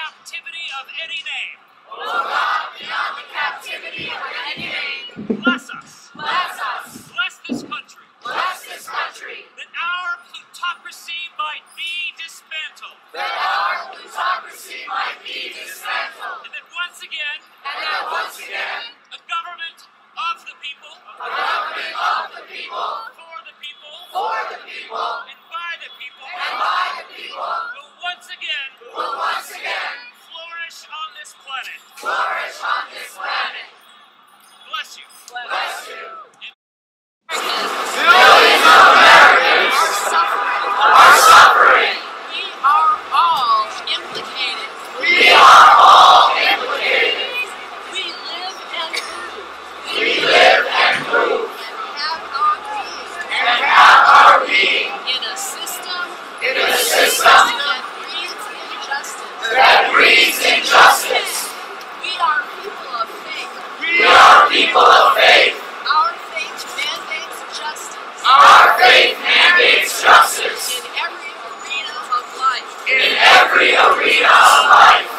captivity of any name, O God, beyond the captivity of any name, bless us, bless us, bless this country, bless this country, that our plutocracy might be dismantled, that our plutocracy might be dismantled, and that once again, and that once again, a government of the people, a government of the people, for the people, for the people, and by the people, and by the people, will once again will once again flourish on this planet. flourish on this planet. Bless you. Bless you. Millions of Americans are suffering. We are all implicated. We are all implicated. We live and move We live and move and have our being and have our being in a system in a system that breeds injustice. that breeds injustice. We are people of faith. We are people of faith. Our faith mandates justice Our faith mandates justice in every arena of life. in every arena of